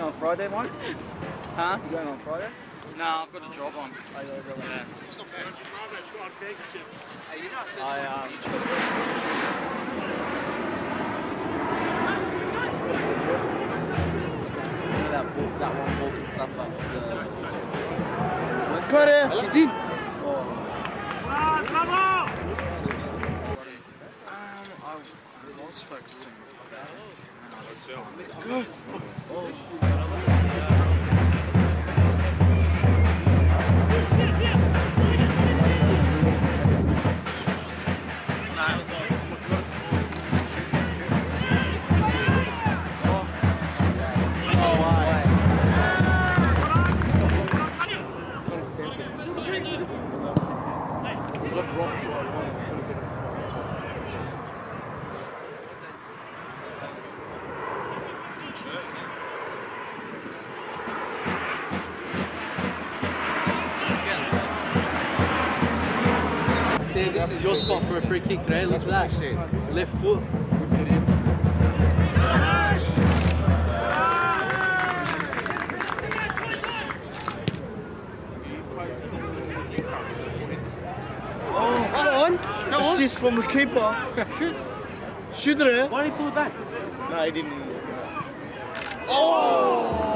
on Friday, Mike? Huh? You going on Friday? No, I've got a job on. I gotta go. Yeah. Hey, you know, I said I, um, that, ball, that one ball and stuff like the... Got it. He's in. Um, I was focusing about it. and I was fine. Good. Dave, this is your spot for a free kick today. Look at that. Left foot. Oh, on. Assist from the keeper. Shoot. Shoot it. Why did he pull it back? No, he didn't. There's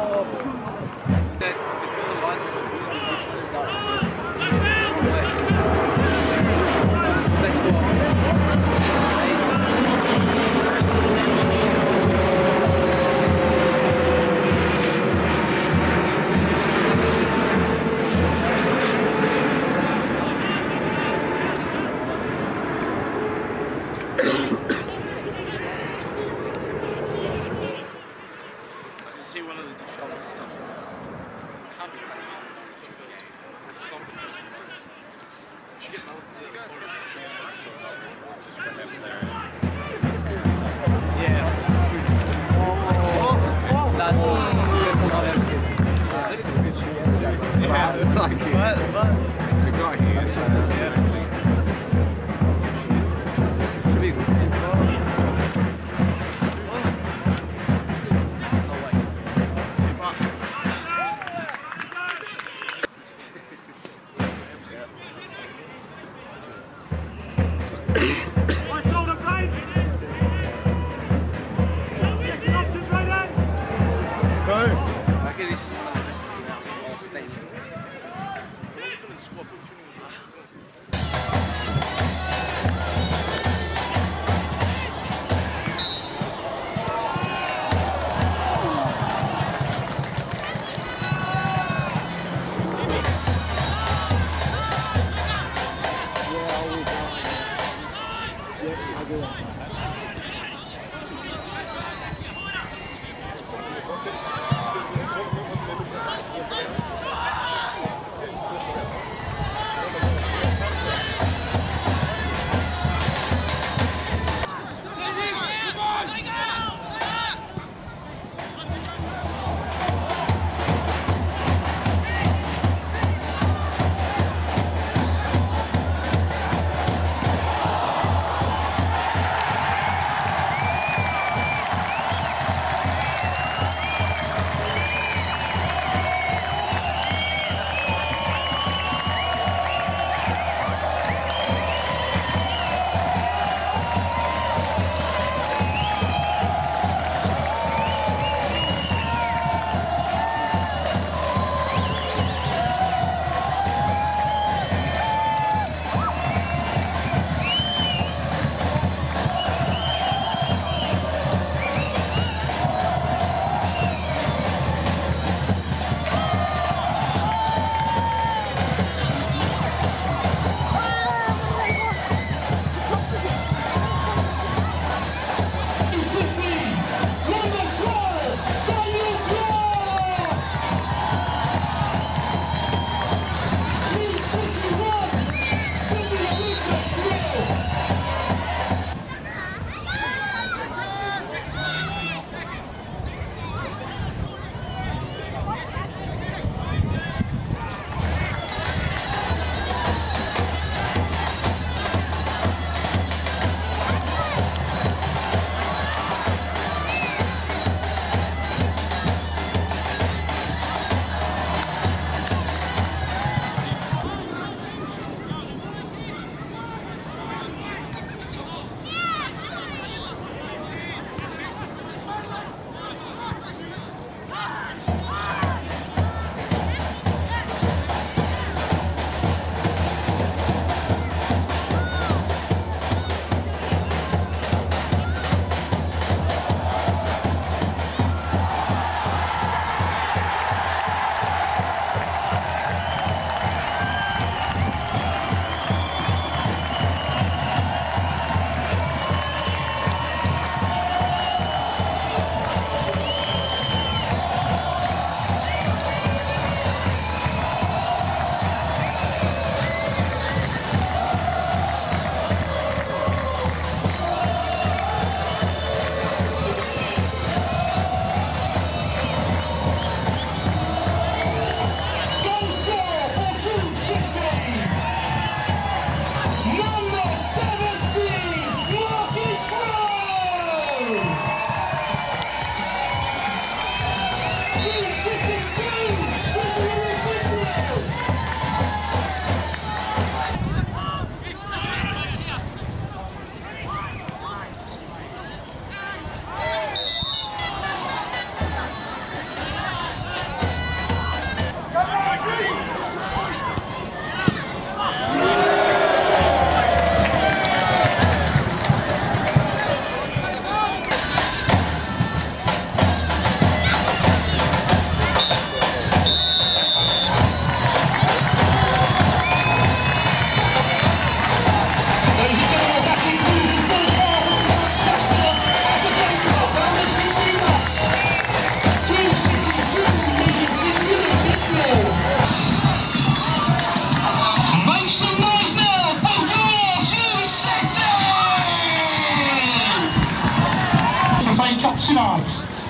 말해 도.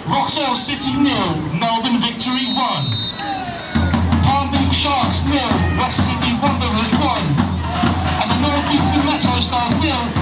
Rockdale City nil, Melbourne Victory 1. Palm Beach Sharks nil, West Sydney Wanderers 1. And the North Eastern Metro Stars nil,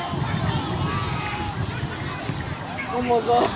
摸么哥哈